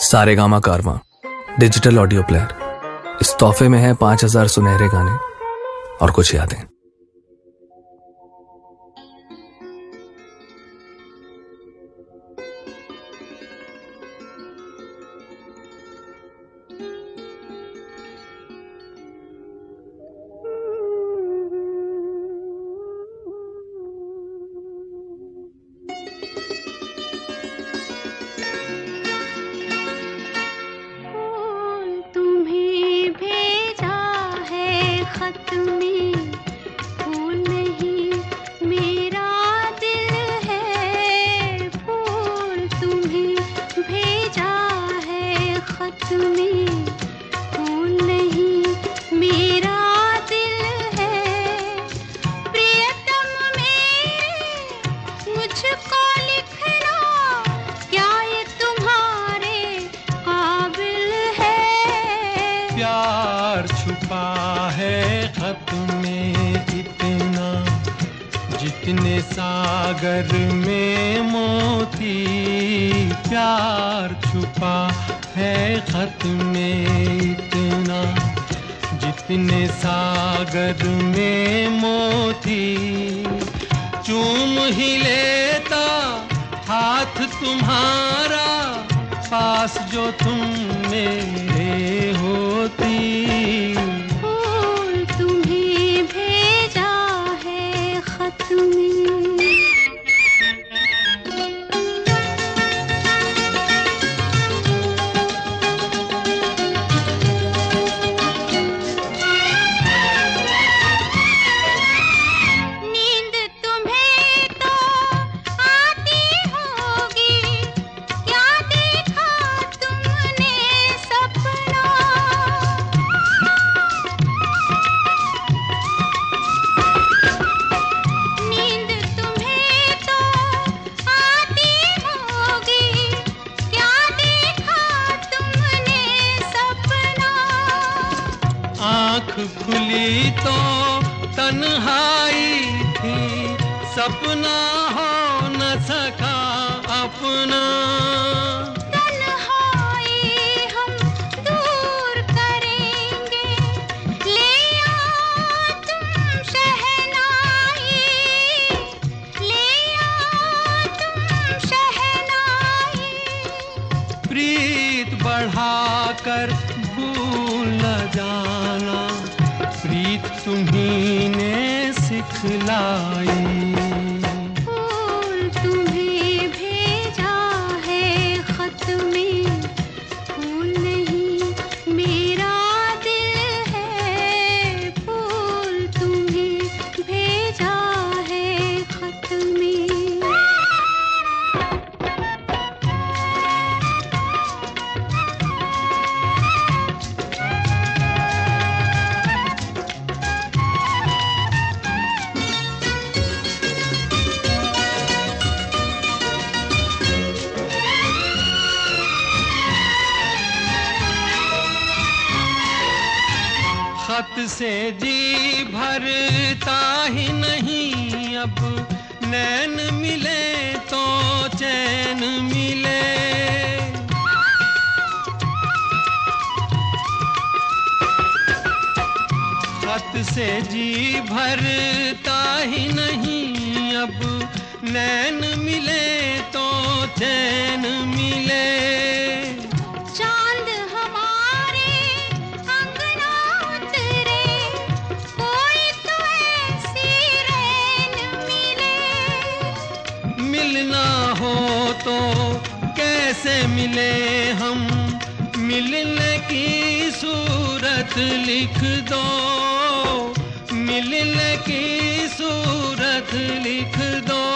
सारे गामा कारवा digital audio player इस तोहफे में है पाँच हज़ार सुनहरे गाने और कुछ यादें। जितने सागर में मोती प्यार छुपा है खत में इतना। जितने सागर में मोती चूम ही लेता हाथ तुम्हारा, पास जो तुम मेरे होती। आँख खुली तो तन्हाई थी। सपना हो न सका अपना। प्रीत बढ़ाकर भूल न जाना। ലായ खत से जी भरता ही नहीं अब। नैन मिले तो चैन मिले। खत से जी भरता ही नहीं अब। नैन मिले तो चैन मिले। मिलना हो तो कैसे मिले हम? मिलने की सूरत लिख दो। मिलने की सूरत लिख दो।